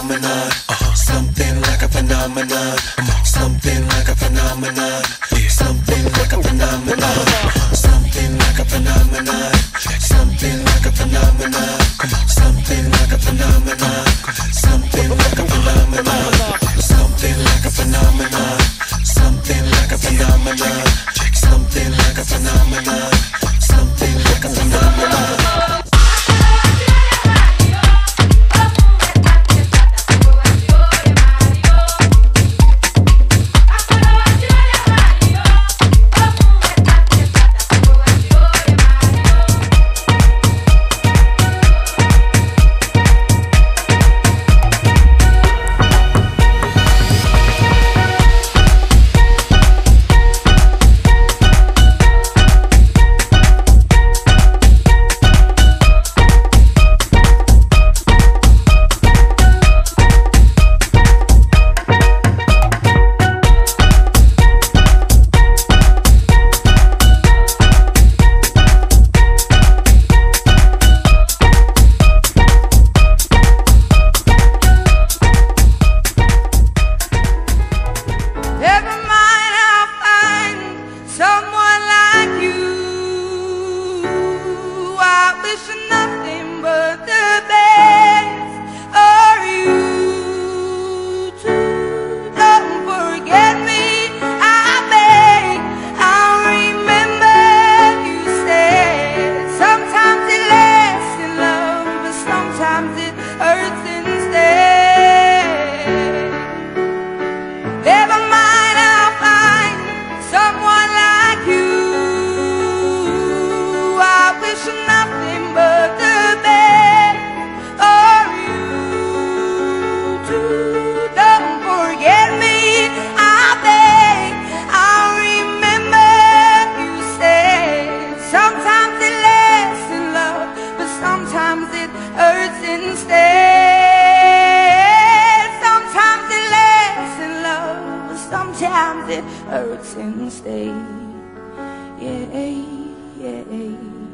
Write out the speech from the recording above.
phenomenon. Something like a phenomenon. Something like a phenomenon. Something like a phenomenon. Krishna. Sometimes it hurts instead. Sometimes it lasts in love. Sometimes it hurts instead. Yeah, yeah.